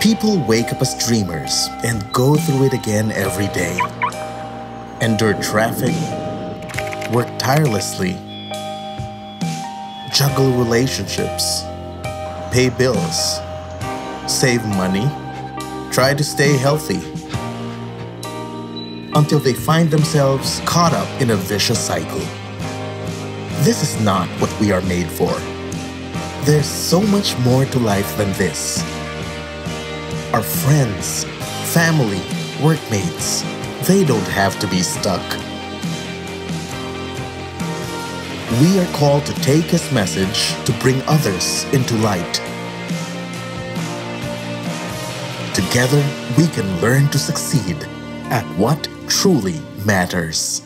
People wake up as dreamers and go through it again every day. Endure traffic, work tirelessly, juggle relationships, pay bills, save money, try to stay healthy, until they find themselves caught up in a vicious cycle. This is not what we are made for. There's so much more to life than this. Our friends, family, workmates, they don't have to be stuck. We are called to take His message to bring others into light. Together, we can learn to succeed at what truly matters.